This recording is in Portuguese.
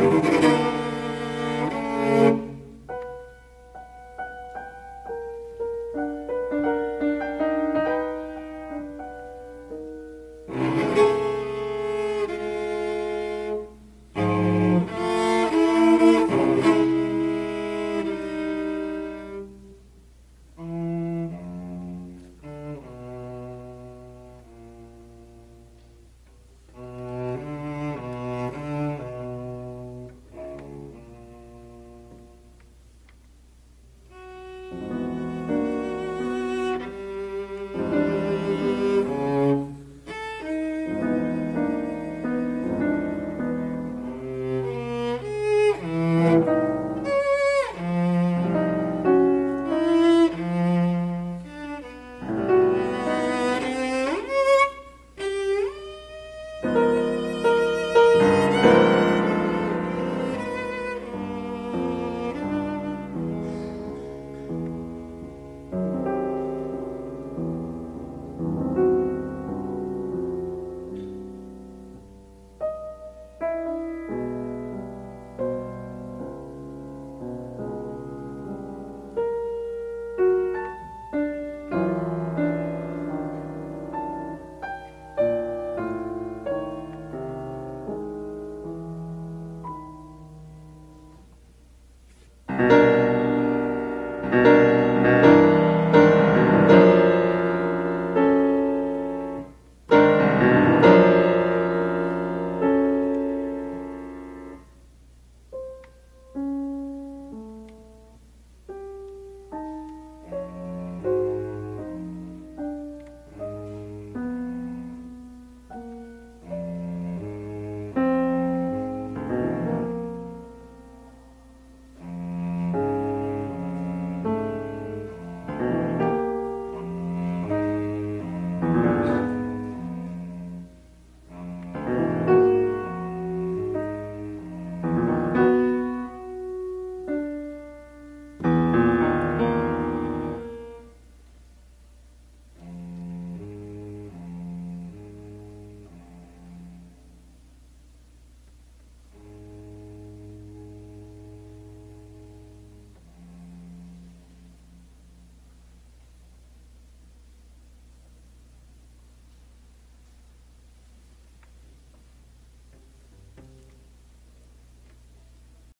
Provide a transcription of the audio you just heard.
Música